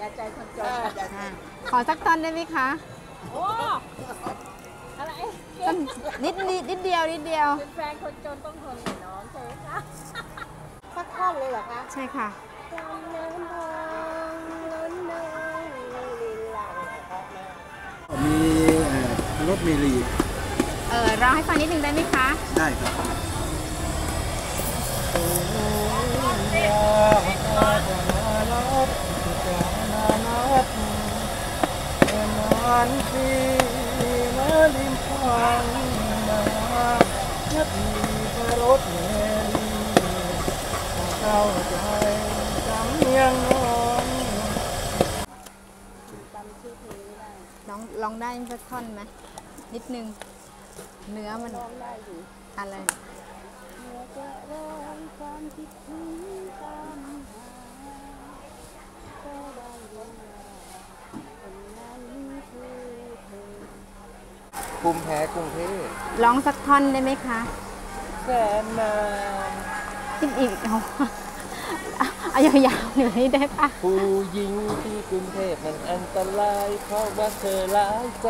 ยาใจคนจนอะขอสักท่อนได้ไหมคะโอ้อะไรท่อนนิดนิดนิดเดียวนิดเดียว เป็นแฟนคนจนต้องทนกับน้องใช่ไหมคะสักท่อนเลยเหรอคะใช่ค่ะความเนินทองล้นเนยลีลามีเอ่อรถเมลีเออร้องให้ฟังนิดนึงได้ไหมคะ ได้ครับ ร้องร้องได้สักท่อนไหมนิดนึง เนื้อมันร้องได้อยู่อะไรเมื่อจะร้องความคิดถึงตามหาก็ได้ยินว่าคนนั้นคือเธอ ภูมิแพ้กรุงเทพร้องสักท่อนได้ไหมคะแสนนานคิดอีกเอาเอายาวๆหน่อยได้ปะผู้หญิงที่กรุงเทพมันอันตรายเพราะว่าเธอร้ายใจ